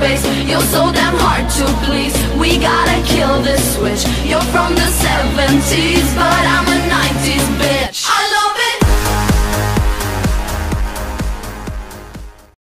space. You're so damn hard to please. We gotta kill this switch. You're from the 70s But I'm